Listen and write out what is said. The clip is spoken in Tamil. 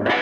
Right.